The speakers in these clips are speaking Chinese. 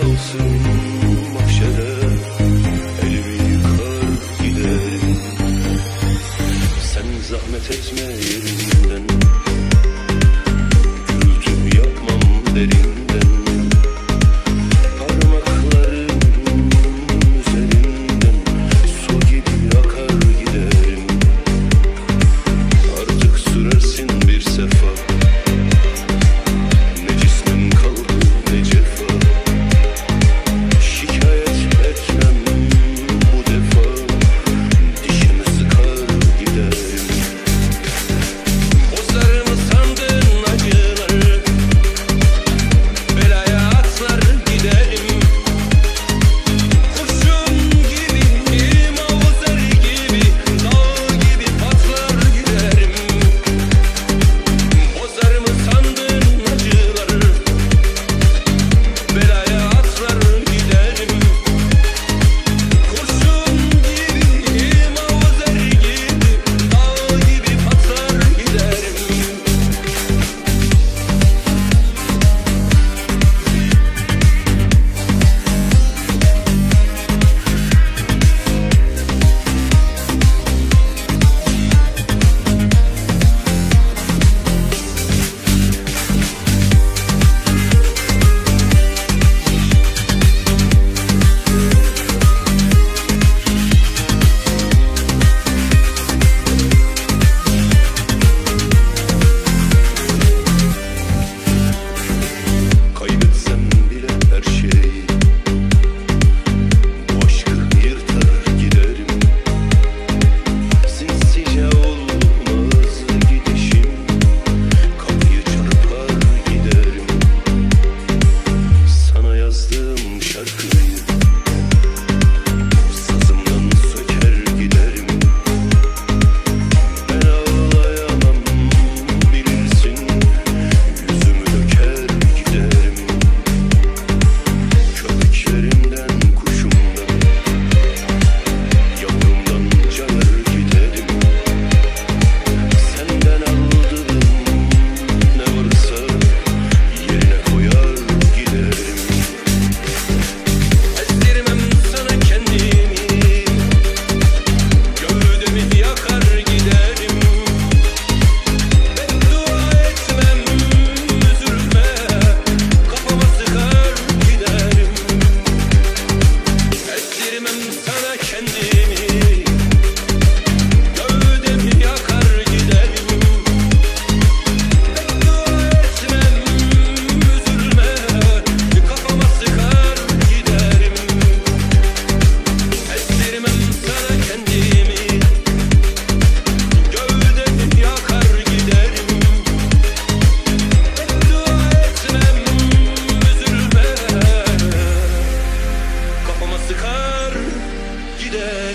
都随你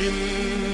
Im